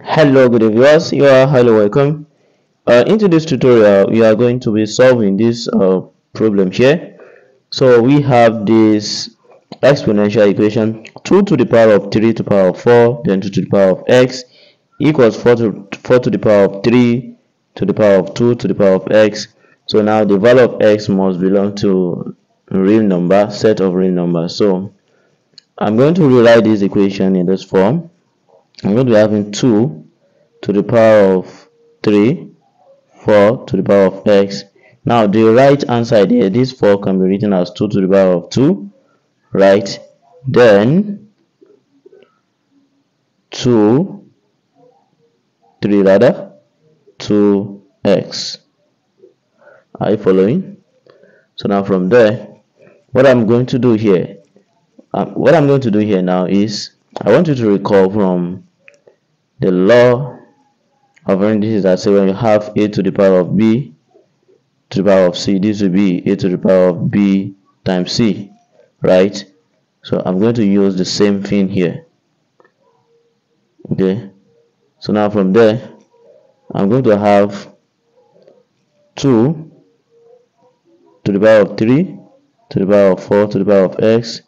hello good viewers. You are highly welcome. Uh, into this tutorial we are going to be solving this uh, problem here. So we have this exponential equation 2 to the power of 3 to the power of 4 then 2 to the power of x equals 4 to 4 to the power of 3 to the power of 2 to the power of x. So now the value of x must belong to real number set of real numbers. So i'm going to rewrite this equation in this form I'm going to be having 2 to the power of 3, 4 to the power of x. Now the right hand side here, this 4 can be written as 2 to the power of 2, right? Then 2, 3 rather, 2x. Are you following? So now from there, what I'm going to do here, um, what I'm going to do here now is, I want you to recall from the law of is that say when you have a to the power of b to the power of c this will be a to the power of b times c right? So i'm going to use the same thing here okay? So now from there i'm going to have 2 to the power of 3 to the power of 4 to the power of x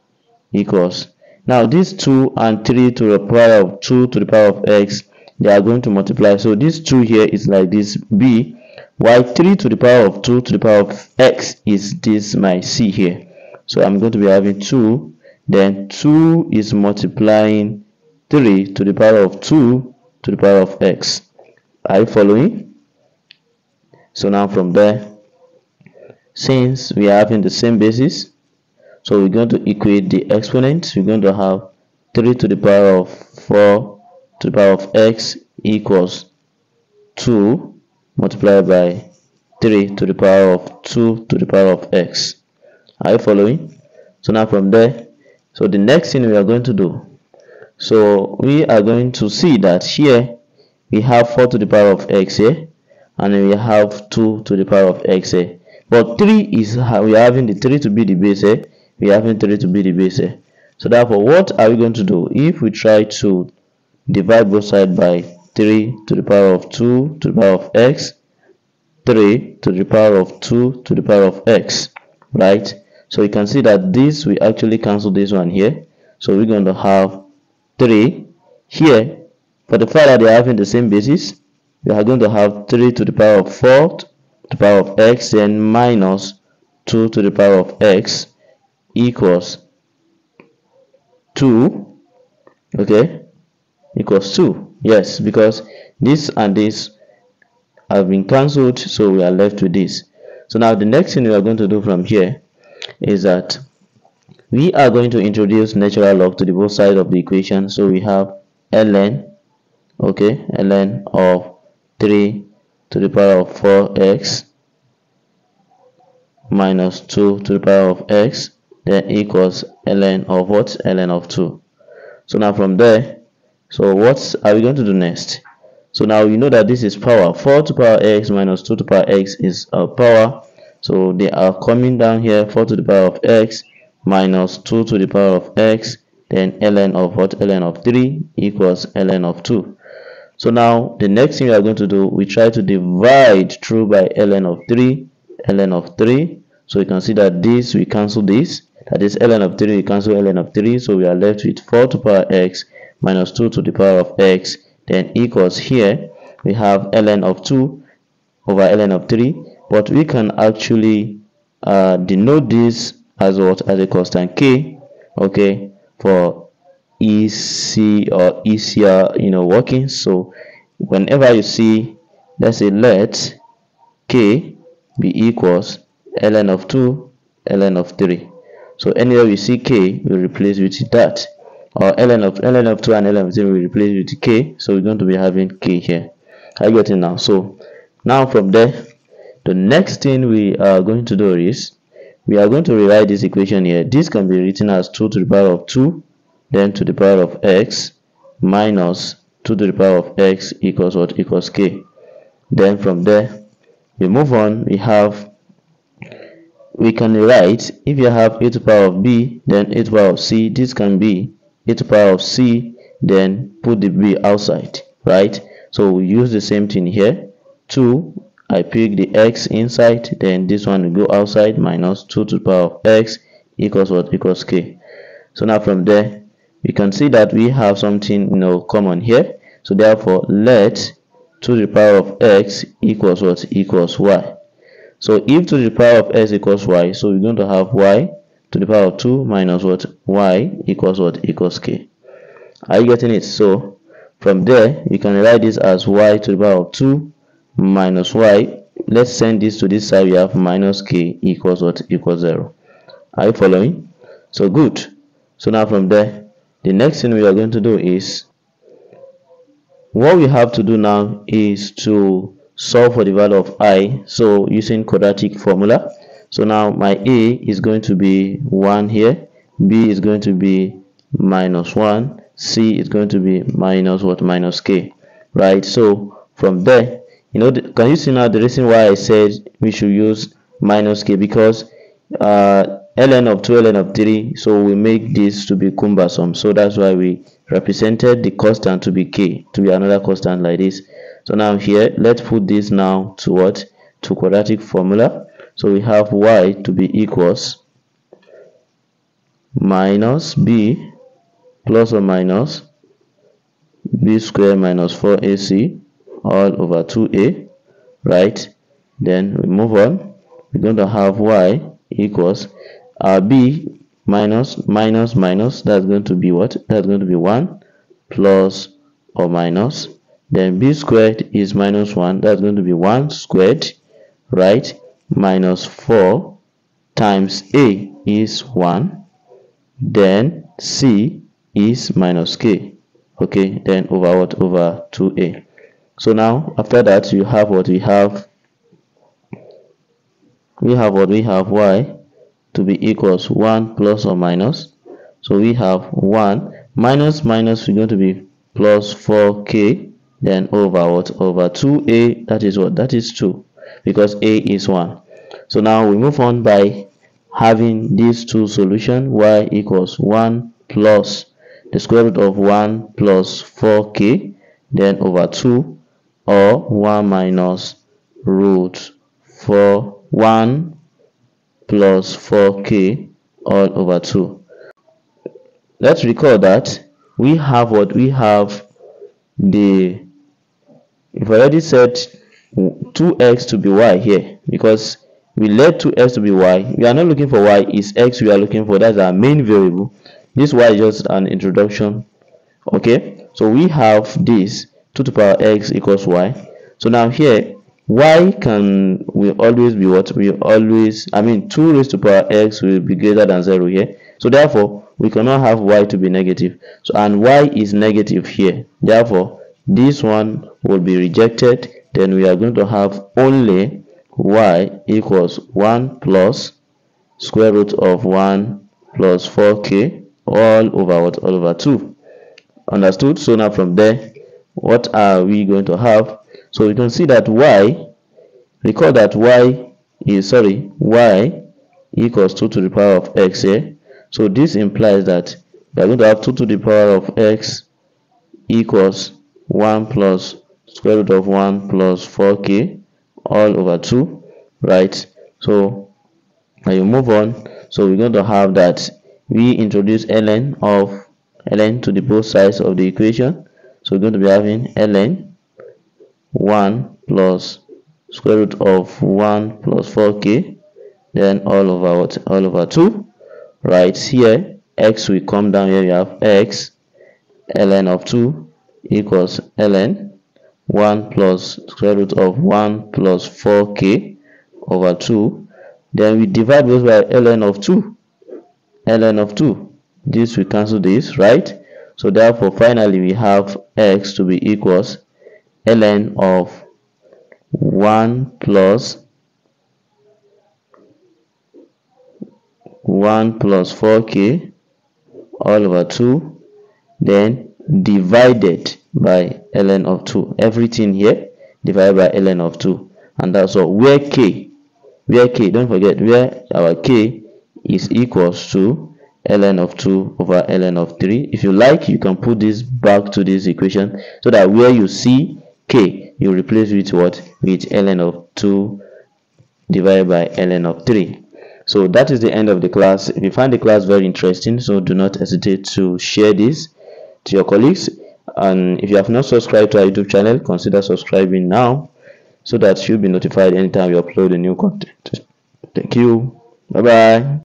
equals now these 2 and 3 to the power of 2 to the power of x, they are going to multiply. So this 2 here is like this b, while 3 to the power of 2 to the power of x is this my c here. So I'm going to be having 2, then 2 is multiplying 3 to the power of 2 to the power of x. Are you following? So now from there, since we are having the same basis, so we're going to equate the exponents. We're going to have 3 to the power of 4 to the power of x equals 2 multiplied by 3 to the power of 2 to the power of x. Are you following? So now from there, so the next thing we are going to do, so we are going to see that here we have 4 to the power of x here, and we have 2 to the power of x here. But 3 is, we are having the 3 to be the base here, we have 3 to be the base here. So therefore, what are we going to do? If we try to divide both sides by 3 to the power of 2 to the power of x, 3 to the power of 2 to the power of x, right? So you can see that this we actually cancel this one here. So we're going to have 3 here. For the fact that they are having the same basis, we are going to have 3 to the power of 4 to the power of x, then minus 2 to the power of x equals 2 okay? Equals 2 yes because this and this have been cancelled so we are left with this. So now the next thing we are going to do from here is that we are going to introduce natural log to the both sides of the equation. So we have ln okay ln of 3 to the power of 4x minus 2 to the power of x then equals ln of what? Ln of 2 so now from there so what are we going to do next? So now you know that this is power 4 to power x minus 2 to power x is a power. So they are coming down here 4 to the power of x minus 2 to the power of x then ln of what? Ln of 3 equals ln of 2 so now the next thing we are going to do we try to divide through by ln of 3 ln of 3 so you can see that this we cancel this that is ln of 3 we cancel ln of 3 so we are left with 4 to power x minus 2 to the power of x. Then equals here we have ln of 2 over ln of 3 but we can actually uh, denote this as what? As a constant k okay for easy or easier you know working. So whenever you see let's say let k be equals ln of 2 ln of 3 so anywhere we see k, we replace with that. Or ln of ln of 2 and ln of 0 we replace with k. So we're going to be having k here. I got it now. So now from there, the next thing we are going to do is we are going to rewrite this equation here. This can be written as 2 to the power of 2, then to the power of x minus 2 to the power of x equals what equals k. Then from there, we move on. We have we can write if you have a to the power of b then a to the power of c this can be a to the power of c then put the b outside right? So we use the same thing here. 2 I pick the x inside then this one will go outside minus 2 to the power of x equals what? Equals k. So now from there we can see that we have something you know common here. So therefore let 2 to the power of x equals what? Equals y so if to the power of x equals y so we're going to have y to the power of 2 minus what? Y equals what? Equals k. Are you getting it? So from there you can write this as y to the power of 2 minus y. Let's send this to this side we have minus k equals what? Equals 0 are you following? So good. So now from there the next thing we are going to do is what we have to do now is to solve for the value of i so using quadratic formula. So now my a is going to be 1 here b is going to be minus 1 c is going to be minus what minus k right? So from there you know can you see now the reason why i said we should use minus k? Because uh ln of 2 ln of 3 so we make this to be cumbersome. So that's why we represented the constant to be k to be another constant like this so now here let's put this now to what? To quadratic formula. So we have y to be equals minus b plus or minus b square minus 4ac all over 2a right? Then we move on. We're going to have y equals uh, b minus minus minus. That's going to be what? That's going to be 1 plus or minus then b squared is minus 1 that's going to be 1 squared right? Minus 4 times a is 1 then c is minus k. Okay then over what? Over 2a so now after that you have what? We have we have what? We have y to be equals 1 plus or minus. So we have 1 minus minus we're going to be plus 4k then over what? Over 2a that is what? That is 2 because a is 1 so now we move on by having these two solution y equals 1 plus the square root of 1 plus 4k then over 2 or 1 minus root 4 1 plus 4k all over 2 let's recall that we have what? We have the we've already set 2x to be y here because we let 2x to be y. We are not looking for y is x we are looking for. That's our main variable. This y is just an introduction okay? So we have this 2 to the power x equals y. So now here y can will always be what? We always i mean 2 raised to the power x will be greater than 0 here. So therefore we cannot have y to be negative. So and y is negative here. Therefore this one will be rejected then we are going to have only y equals 1 plus square root of 1 plus 4k all over what? All over 2 understood? So now from there what are we going to have? So we can see that y, recall that y is, sorry, y equals 2 to the power of x here. So this implies that we are going to have 2 to the power of x equals 1 plus square root of 1 plus 4k all over 2, right? So now you move on. So we're going to have that we introduce ln of ln to the both sides of the equation. So we're going to be having ln 1 plus square root of 1 plus 4k then all over what all over 2 right here x will come down here you have x ln of 2 equals ln 1 plus square root of 1 plus 4k over 2 then we divide both by ln of 2 ln of 2 this will cancel this right? So therefore finally we have x to be equals ln of 1 plus 1 plus 4k all over 2 then divided by ln of 2 everything here divided by ln of 2 and that's all where k where k don't forget where our k is equals to ln of 2 over ln of 3 if you like you can put this back to this equation so that where you see k you replace with what? With ln of 2 divided by ln of 3 so that is the end of the class. If you find the class very interesting so do not hesitate to share this to your colleagues. And if you have not subscribed to our youtube channel consider subscribing now so that you'll be notified anytime we upload a new content. Thank you. Bye bye